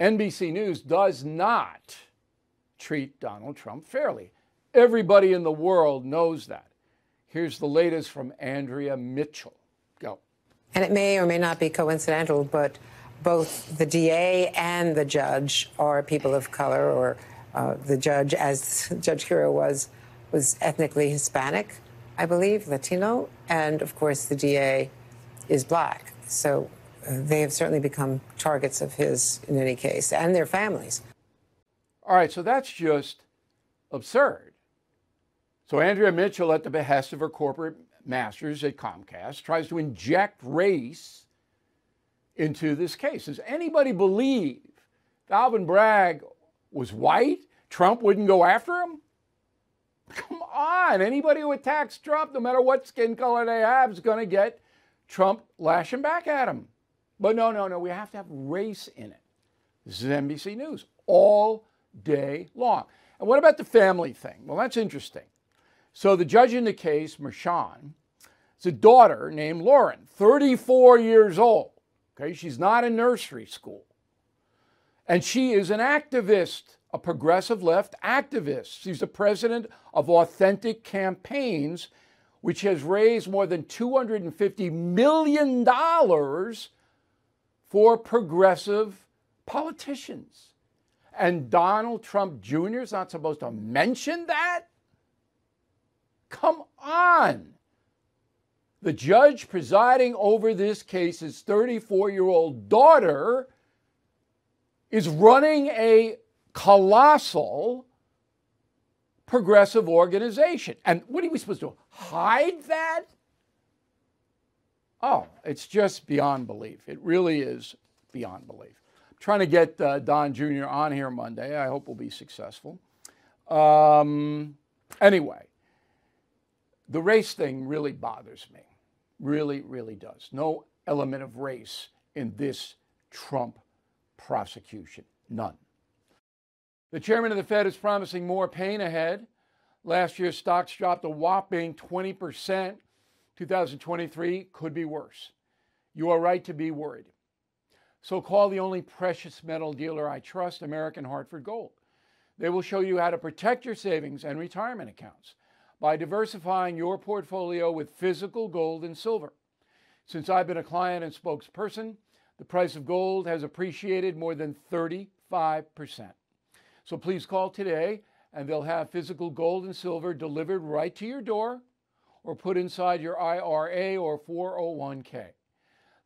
NBC News does not treat Donald Trump fairly. Everybody in the world knows that. Here's the latest from Andrea Mitchell. Go. And it may or may not be coincidental, but both the DA and the judge are people of color, or uh, the judge, as Judge Kiro was, was ethnically Hispanic, I believe, Latino, and of course the DA is black. So they have certainly become targets of his in any case, and their families. All right, so that's just absurd. So Andrea Mitchell, at the behest of her corporate masters at Comcast, tries to inject race into this case. Does anybody believe Alvin Bragg was white, Trump wouldn't go after him? Come on. Anybody who attacks Trump, no matter what skin color they have, is going to get Trump lashing back at him. But no, no, no. We have to have race in it. This is NBC News all day long. And what about the family thing? Well, that's interesting. So the judge in the case, Merchan, is a daughter named Lauren, 34 years old. Okay, she's not in nursery school. And she is an activist, a progressive left activist. She's the president of Authentic Campaigns, which has raised more than $250 million for progressive politicians. And Donald Trump Jr. is not supposed to mention that? Come on. The judge presiding over this case's 34 year old daughter is running a colossal progressive organization. And what are we supposed to do? Hide that? Oh, it's just beyond belief. It really is beyond belief. I'm trying to get uh, Don Jr. on here Monday. I hope we'll be successful. Um, anyway, the race thing really bothers me. Really, really does. No element of race in this Trump prosecution. None. The chairman of the Fed is promising more pain ahead. Last year, stocks dropped a whopping 20%. 2023 could be worse. You are right to be worried. So call the only precious metal dealer I trust, American Hartford Gold. They will show you how to protect your savings and retirement accounts by diversifying your portfolio with physical gold and silver. Since I've been a client and spokesperson, the price of gold has appreciated more than 35%. So please call today and they'll have physical gold and silver delivered right to your door or put inside your IRA or 401k.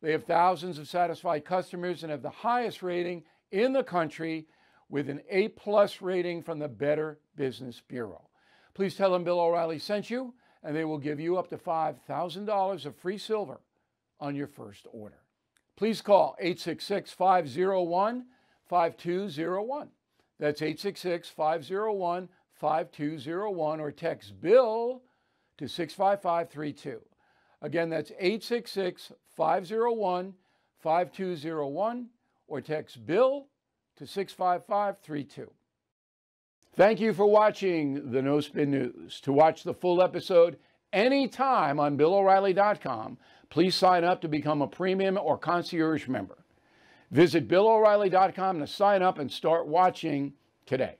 They have thousands of satisfied customers and have the highest rating in the country with an A plus rating from the Better Business Bureau. Please tell them Bill O'Reilly sent you, and they will give you up to $5,000 of free silver on your first order. Please call 866 501 5201. That's 866 501 5201 or text Bill to 65532. Again, that's 866 501 5201 or text Bill to 65532. Thank you for watching the No Spin News. To watch the full episode anytime on BillO'Reilly.com, please sign up to become a premium or concierge member. Visit BillO'Reilly.com to sign up and start watching today.